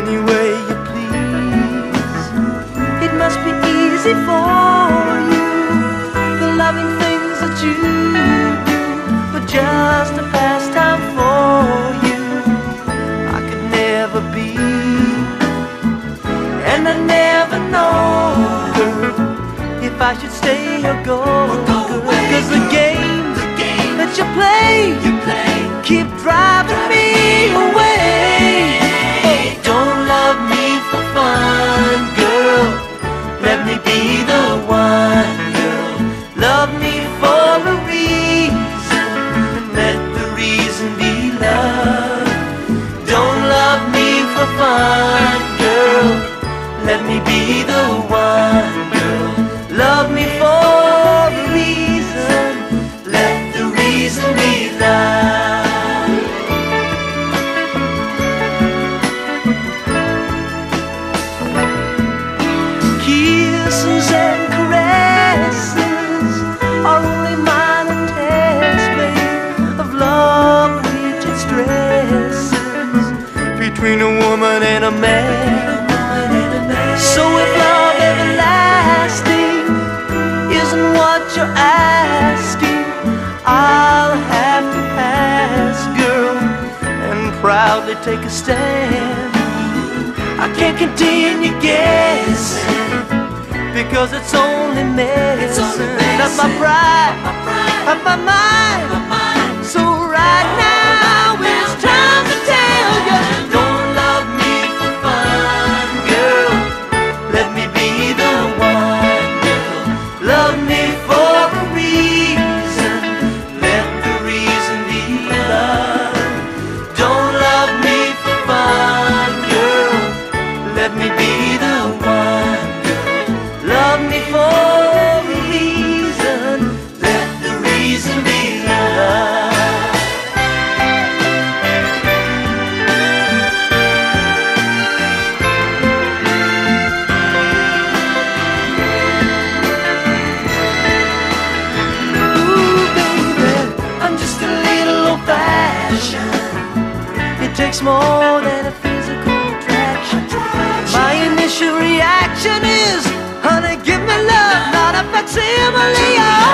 any way you please. It must be easy for you, the loving things that you do, but just a pastime for you. I could never be, and I never know, girl, if I should stay or go. Or go away, Cause girl. the game, the game that you play, you play, keep driving. Between a woman and a man. So if love everlasting isn't what you're asking, I'll have to pass, girl, and proudly take a stand. I can't continue guessing because it's only medicine of my pride, of my mind. It takes more than a physical attraction. My initial reaction is, honey, give me love, not a facsimile.